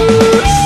Ooh.